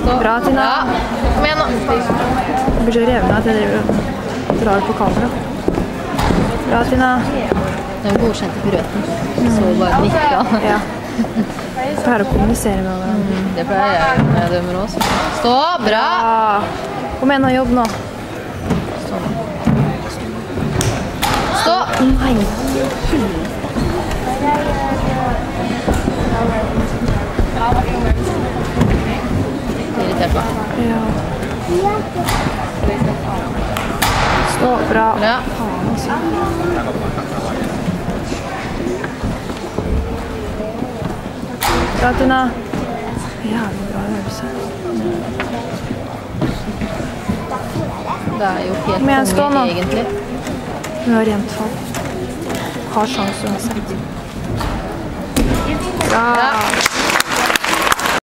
Stå. Bra, Tina. Ja. Kom igjen, nå. Jeg blir så reven at jeg driver og drar på kamera. Bra, Tina. Den godkjente piruetten. Så bare nikka. Ja. Pleier å kommunisere med hverandre. Det pleier jeg når jeg dømmer også. Stå. Bra. Ja. Kom igjen og jobb nå. Stå. Nei. Ja. Stå bra. Altså. Bra, Tina. Jævlig bra øvelse. Det er jo helt konge, nå. egentlig. Hun har rent fall. Har sjanse uansett. Bra. Ja.